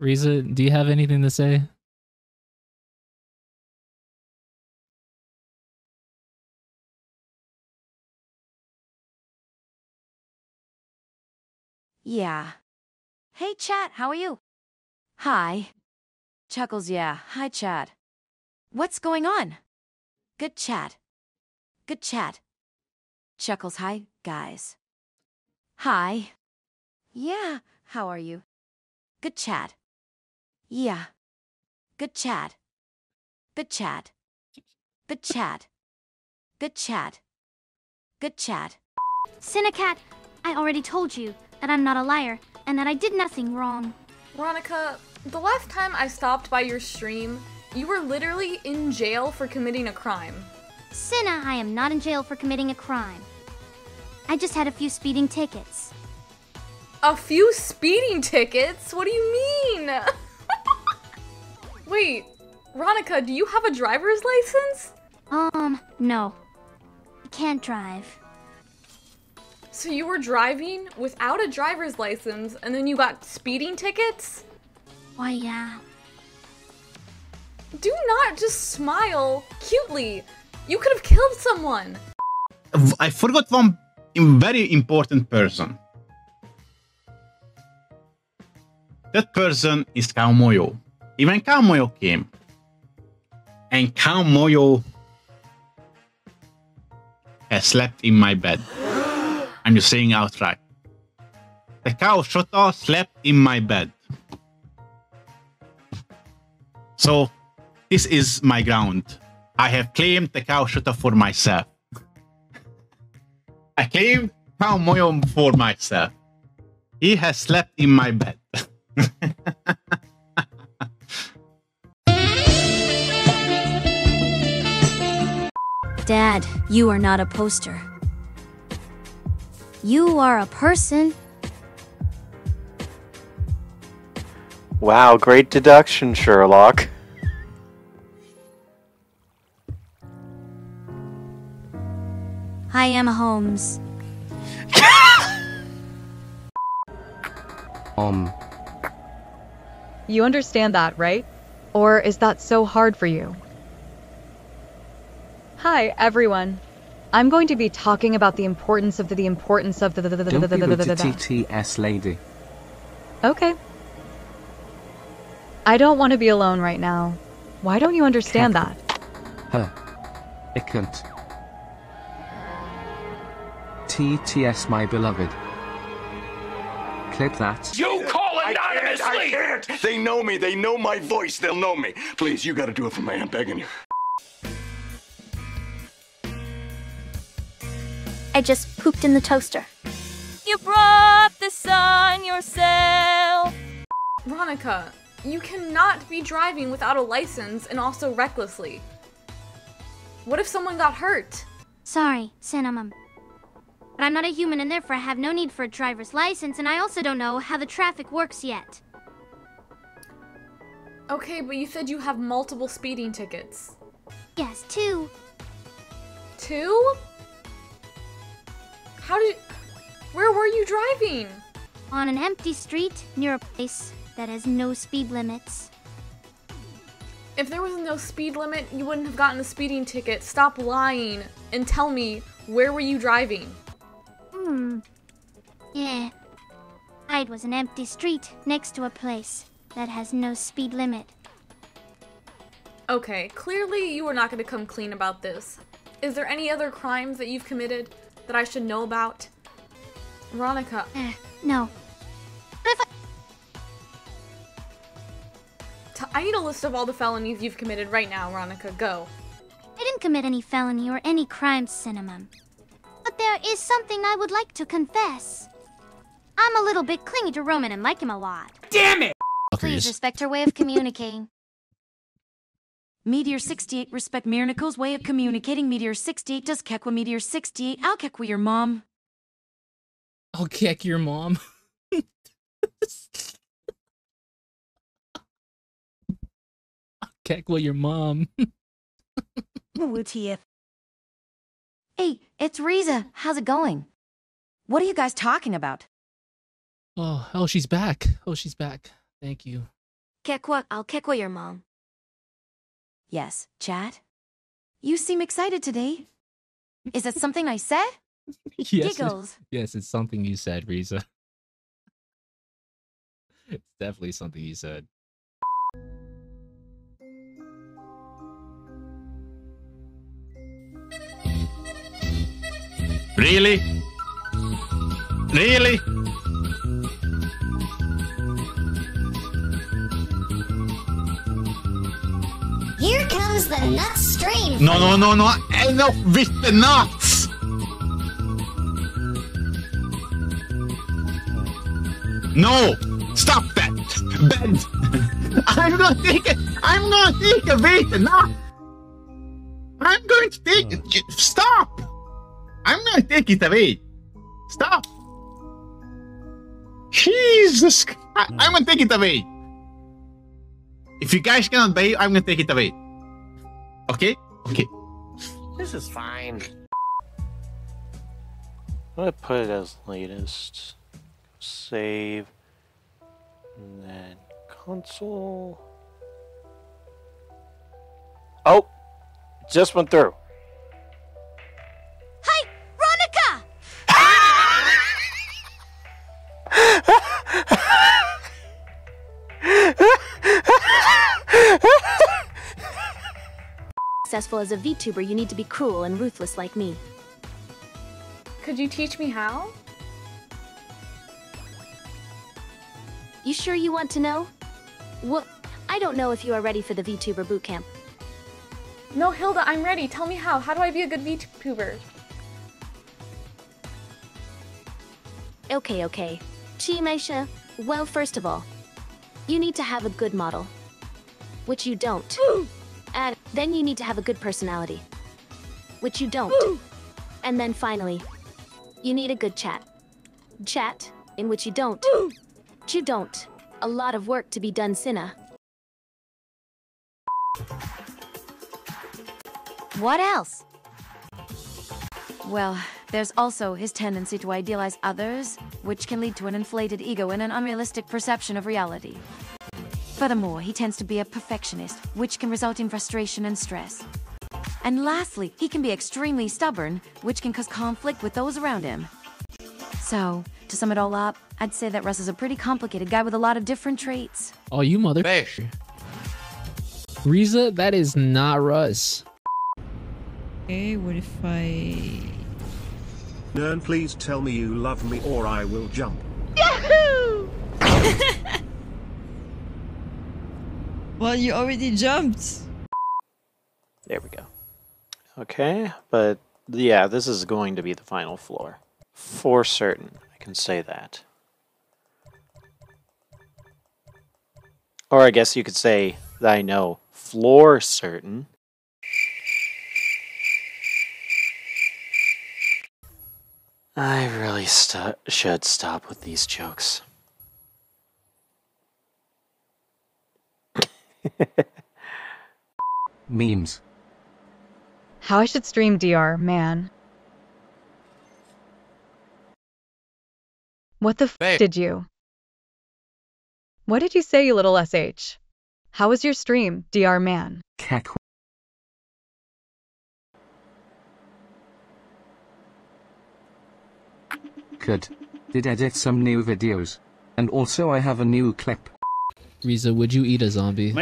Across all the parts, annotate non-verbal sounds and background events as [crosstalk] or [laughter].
Riza, do you have anything to say? Yeah. Hey, chat, how are you? Hi. Chuckles, yeah. Hi, chat. What's going on? Good chat. Good chat. Chuckles, hi, guys. Hi. Yeah, how are you? Good chat. Yeah. Good chat. Good chat. Good chat. Good chat. Good chat. Cinecat, I already told you that I'm not a liar and that I did nothing wrong. Veronica, the last time I stopped by your stream, you were literally in jail for committing a crime. Cinna, I am not in jail for committing a crime. I just had a few speeding tickets. A few speeding tickets? What do you mean? [laughs] Wait, Veronica, do you have a driver's license? Um, no. I can't drive. So you were driving without a driver's license and then you got speeding tickets? Why, yeah. Do not just smile cutely. You could have killed someone. I forgot one very important person. That person is Cao Moyo. Even Cao came. And Cao has slept in my bed. I'm just saying outright. The cow Shota slept in my bed. So, this is my ground. I have claimed the cow Shota for myself. I claim Cao Moyo for myself. He has slept in my bed. [laughs] Dad, you are not a poster. You are a person. Wow, great deduction, Sherlock. Hi, Emma Holmes. [laughs] Um. You understand that, right? Or is that so hard for you? Hi, everyone. I'm going to be talking about the importance of the, the importance of the, the, the, the, Don't the, the, rude the, to the, the. TTS lady. Okay. I don't want to be alone right now. Why don't you understand that? Huh. I can't. TTS, my beloved. Clip that. You call anonymously! I can't, I can't! They know me. They know my voice. They'll know me. Please, you gotta do it for me. I'm begging you. I just pooped in the toaster. You brought this on yourself. Veronica, you cannot be driving without a license and also recklessly. What if someone got hurt? Sorry, Cinnamon. But I'm not a human and therefore I have no need for a driver's license and I also don't know how the traffic works yet. Okay, but you said you have multiple speeding tickets. Yes, two. Two? How did. Where were you driving? On an empty street near a place that has no speed limits. If there was no speed limit, you wouldn't have gotten a speeding ticket. Stop lying and tell me where were you driving? Hmm. Yeah. It was an empty street next to a place that has no speed limit. Okay, clearly you are not going to come clean about this. Is there any other crimes that you've committed that I should know about? Veronica. Eh, no. But if I T- I need a list of all the felonies you've committed right now, Veronica. Go. I didn't commit any felony or any crime, Cinnamon. But there is something I would like to confess. I'm a little bit clingy to Roman and like him a lot. Damn it! Please respect her way of communicating. Meteor 68 respect Meernico's way of communicating. Meteor 68 does Kekwa. Meteor 68 I'll Kekwa your mom. I'll kick your mom. [laughs] I'll well your mom. [laughs] Hey, it's Riza. How's it going? What are you guys talking about? Oh, oh, she's back. Oh, she's back. Thank you. Kekwa, I'll Kekwa your mom. Yes, chat? You seem excited today. Is that something I said? [laughs] yes, it- Giggles. yes, it's something you said, Riza. It's definitely something you said. Really? Really? Here comes the nuts stream. No, no, no, no. Enough with the nuts. No, stop that. Ben, [laughs] I'm gonna take it. I'm gonna take away the nut. I'm going to take it. Hmm. Stop. I'm gonna take it away. Stop. Jesus. I, I'm gonna take it away. If you guys cannot behave, I'm gonna take it away. Okay? Okay. This is fine. I'm gonna put it as latest. Save. And then console. Oh! Just went through. Successful as a VTuber, you need to be cruel and ruthless like me. Could you teach me how? You sure you want to know? Well, I don't know if you are ready for the VTuber bootcamp. No, Hilda, I'm ready. Tell me how. How do I be a good VTuber? Okay, okay. Chimeisha, well, first of all, you need to have a good model. Which you don't. and then you need to have a good personality. Which you don't. and then finally, you need a good chat. Chat, in which you don't. you don't. A lot of work to be done, Cinna. What else? Well, there's also his tendency to idealize others, which can lead to an inflated ego and an unrealistic perception of reality. Furthermore, he tends to be a perfectionist, which can result in frustration and stress. And lastly, he can be extremely stubborn, which can cause conflict with those around him. So, to sum it all up, I'd say that Russ is a pretty complicated guy with a lot of different traits. Oh, you mother. Riza, that is not Russ. Okay, what if I... Nern, please tell me you love me or I will jump. Well, you already jumped. There we go. Okay, but yeah, this is going to be the final floor. For certain, I can say that. Or I guess you could say that I know floor certain. I really st should stop with these jokes. [laughs] Memes. How I should stream DR, man. What the f did you? What did you say, you little SH? How was your stream, DR man? Kek. Could. Did edit some new videos. And also I have a new clip. Riza, would you eat a zombie?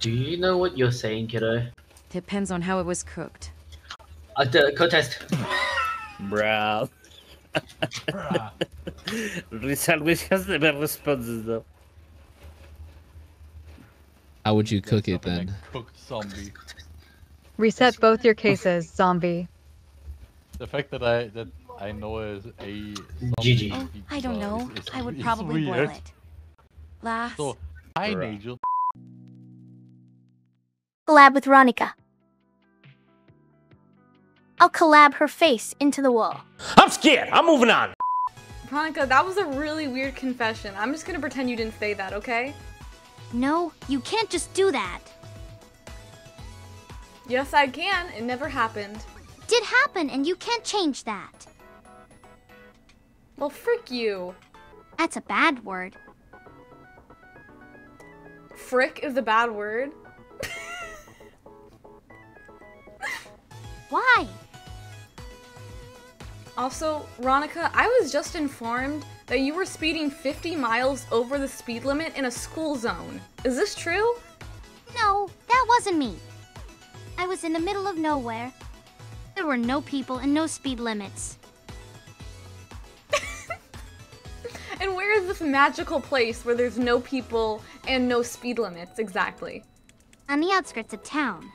Do you know what you're saying, kiddo? Depends on how it was cooked. Uh, the contest. Bro. Richard Wish has never responses though. How would you cook it then? Cooked zombie. Reset both your cases, zombie. The fact that I that I know a, a GG. Oh, I don't know. is- I would is probably boil weird. it. Last. So, hi Bruh. Nigel. Collab with Ronica. I'll collab her face into the wall. I'm scared. I'm moving on. Veronica, that was a really weird confession. I'm just gonna pretend you didn't say that, okay? No, you can't just do that. Yes, I can. It never happened. Did happen, and you can't change that. Well, frick you. That's a bad word. frick is a bad word? Why? Also, Ronica, I was just informed that you were speeding 50 miles over the speed limit in a school zone. Is this true? No, that wasn't me. I was in the middle of nowhere. There were no people and no speed limits. Is this magical place where there's no people and no speed limits exactly? On the outskirts of town.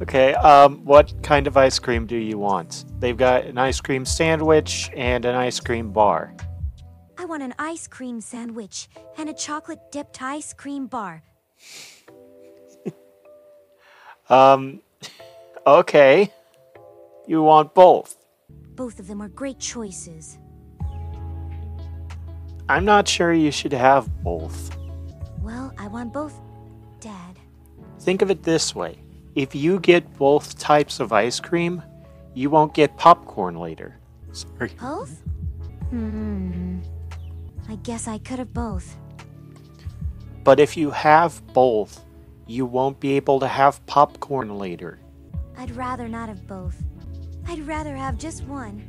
Okay, um, what kind of ice cream do you want? They've got an ice cream sandwich and an ice cream bar. I want an ice cream sandwich and a chocolate dipped ice cream bar. Um, okay. You want both? Both of them are great choices. I'm not sure you should have both. Well, I want both, Dad. Think of it this way if you get both types of ice cream, you won't get popcorn later. Sorry. Both? Hmm. I guess I could have both. But if you have both, you won't be able to have popcorn later. I'd rather not have both. I'd rather have just one.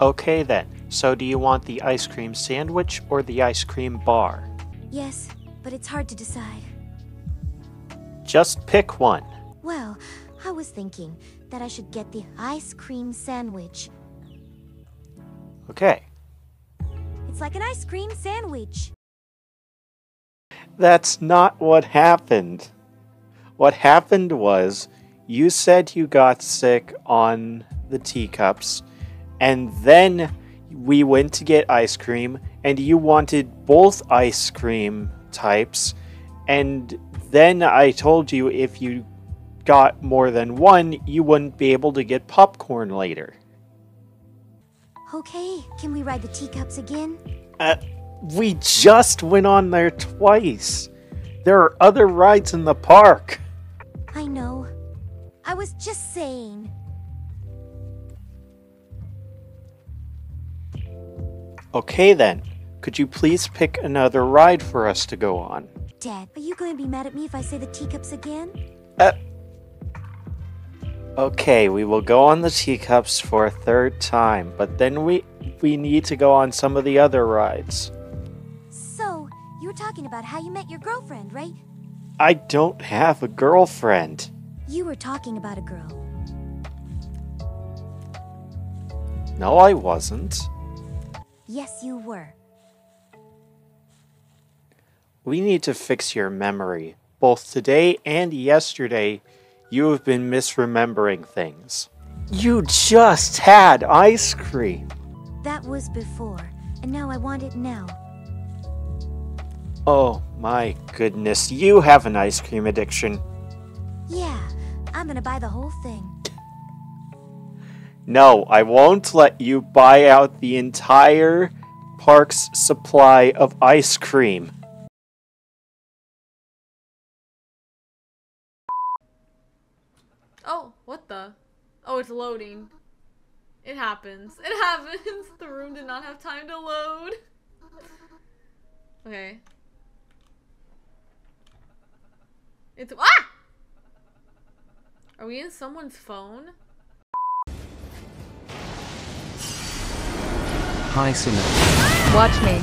Okay then, so do you want the ice cream sandwich or the ice cream bar? Yes, but it's hard to decide. Just pick one. Well, I was thinking that I should get the ice cream sandwich. Okay. It's like an ice cream sandwich. That's not what happened. What happened was you said you got sick on the teacups, and then we went to get ice cream, and you wanted both ice cream types, and then I told you if you got more than one, you wouldn't be able to get popcorn later. Okay, can we ride the teacups again? Uh, we just went on there twice. There are other rides in the park. I know. I was just saying. Okay then, could you please pick another ride for us to go on? Dad, are you going to be mad at me if I say the teacups again? Uh, okay, we will go on the teacups for a third time, but then we we need to go on some of the other rides. So, you were talking about how you met your girlfriend, right? I don't have a girlfriend. You were talking about a girl. No, I wasn't. Yes, you were. We need to fix your memory. Both today and yesterday, you have been misremembering things. You just had ice cream. That was before, and now I want it now. Oh my goodness, you have an ice cream addiction. Yeah, I'm gonna buy the whole thing. No, I won't let you buy out the entire park's supply of ice cream. Oh, what the? Oh, it's loading. It happens. It [laughs] happens. The room did not have time to load. Okay. It's ah! Are we in someone's phone? Hi, Sinner. Watch me.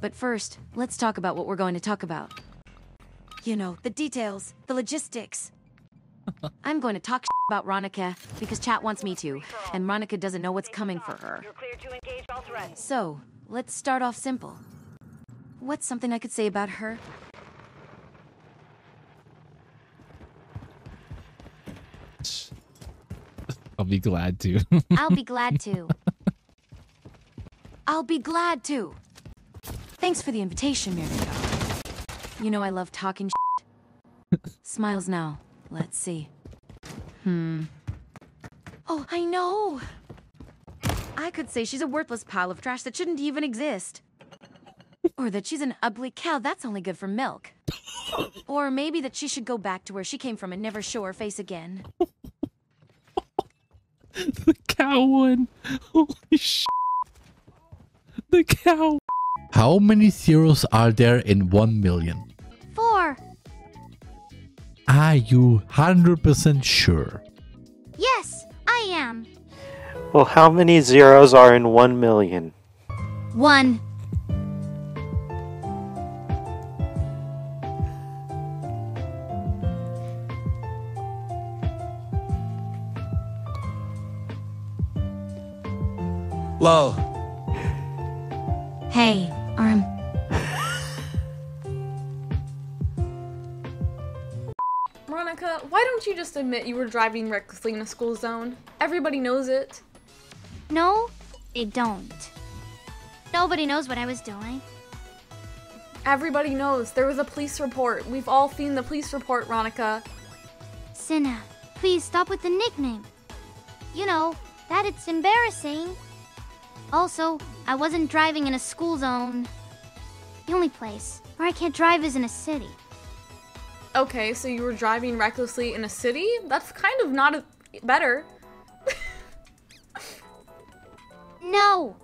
But first, let's talk about what we're going to talk about. You know, the details, the logistics. [laughs] I'm going to talk about Ronica because chat wants me to, and Ronica doesn't know what's coming for her. So, let's start off simple. What's something I could say about her? I'll be glad to. [laughs] I'll be glad to. I'll be glad to. Thanks for the invitation, Mirko. You know I love talking [laughs] Smiles now. Let's see. Hmm. Oh, I know. I could say she's a worthless pile of trash that shouldn't even exist. Or that she's an ugly cow that's only good for milk. Or maybe that she should go back to where she came from and never show her face again. the cow one. Holy sh! The cow. How many zeros are there in 1 million? Four. Are you 100% sure? Yes, I am. Well, how many zeros are in 1 million? One. Low. Why don't you just admit you were driving recklessly in a school zone? Everybody knows it. No, they don't. Nobody knows what I was doing. Everybody knows. There was a police report. We've all seen the police report, Veronica. Cinna, please stop with the nickname. You know, that it's embarrassing. Also, I wasn't driving in a school zone. The only place where I can't drive is in a city. Okay, so you were driving recklessly in a city? That's kind of not a better. No!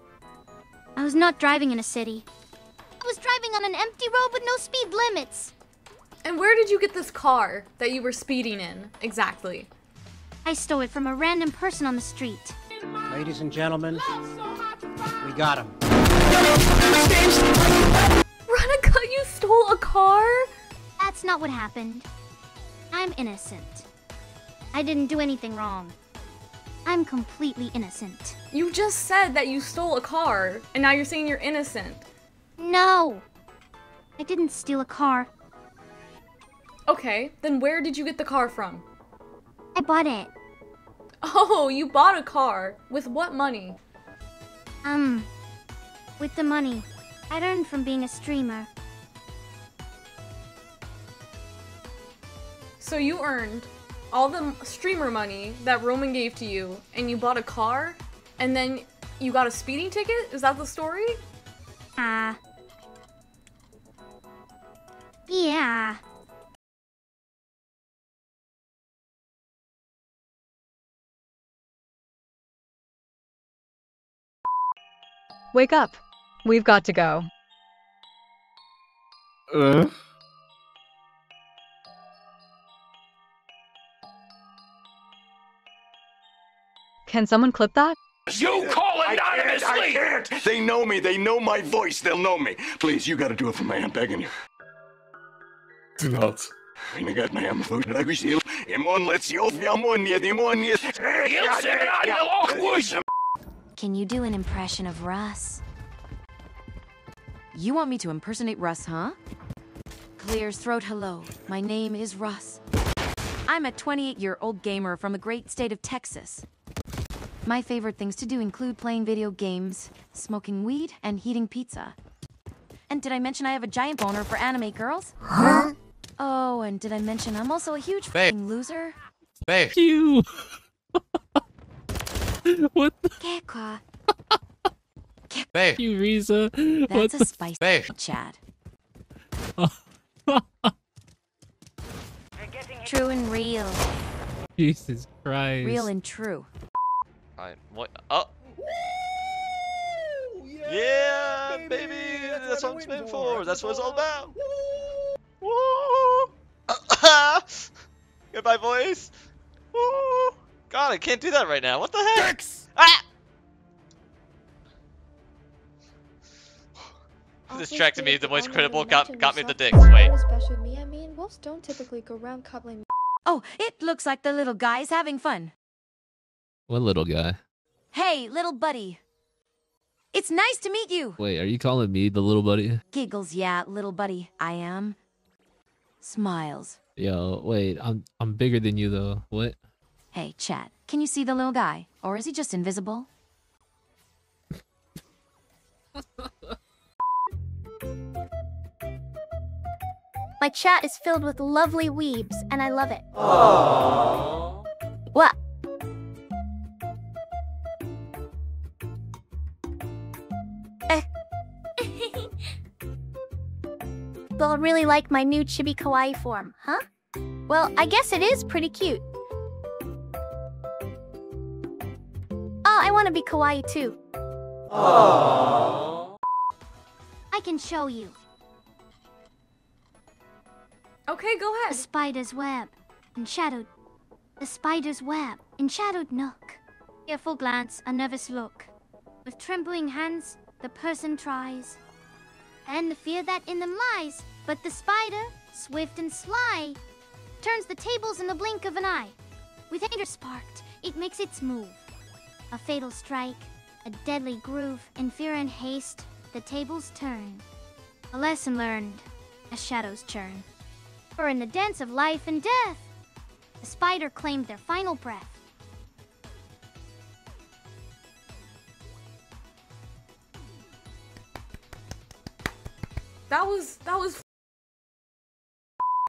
I was not driving in a city. I was driving on an empty road with no speed limits. And where did you get this car that you were speeding in, exactly? I stole it from a random person on the street. Ladies and gentlemen, we got him. Veronica, you stole a car? That's not what happened. I'm innocent. I didn't do anything wrong. I'm completely innocent. You just said that you stole a car, and now you're saying you're innocent. No! I didn't steal a car. Okay, then where did you get the car from? I bought it. Oh, you bought a car. With what money? Um, with the money I earned from being a streamer. So you earned all the streamer money that Roman gave to you, and you bought a car, and then you got a speeding ticket? Is that the story? Ah. yeah. Wake up. We've got to go. Uh. Can someone clip that? You call I can't, I can't. They know me. They know my voice. They'll know me. Please, you gotta do it for me. I'm begging you. Do not. Nagadmayam fotografisil. Imon let's yo yamon yedimon yes. Can you do an impression of Russ? You want me to impersonate Russ, huh? Clears throat hello. My name is Russ. I'm a 28 year old gamer from the great state of Texas. My favorite things to do include playing video games, smoking weed, and eating pizza. And did I mention I have a giant boner for anime girls? Huh? Oh, and did I mention I'm also a huge Babe. f***ing loser? Babe. You. [laughs] what the? Keka. Babe. You, Riza. what That's a the? spicy Babe. chat. [laughs] True and real. Jesus Christ. Real and true. Alright, what? Oh. Yeah, baby, that's what I'm spinning for. That's what it's all about. Woo! [laughs] Goodbye, boys. Woo! God, I can't do that right now. What the heck? Ah! Distracted me. The voice critical got got me the dicks. Wait. Especially me, I mean, wolves don't typically go around coupling. Oh, it looks like the little guy is having fun. What little guy? Hey, little buddy. It's nice to meet you. Wait, are you calling me the little buddy? Giggles, yeah, little buddy. I am. Smiles. Yo, wait, I'm I'm bigger than you though. What? Hey, chat. Can you see the little guy? Or is he just invisible? My chat is filled with lovely weebs, and I love it. What? Really like my new chibi kawaii form, huh? Well, I guess it is pretty cute. Oh, I want to be kawaii too. Oh I can show you. Okay, go ahead. A spider's web, enshadowed. A spider's web, enshadowed nook. Fearful glance, a nervous look. With trembling hands, the person tries. And the fear that in them lies. But the spider, swift and sly, turns the tables in the blink of an eye. With anger sparked, it makes its move. A fatal strike, a deadly groove, in fear and haste, the tables turn. A lesson learned, as shadows churn. For in the dance of life and death, the spider claimed their final breath. That was that was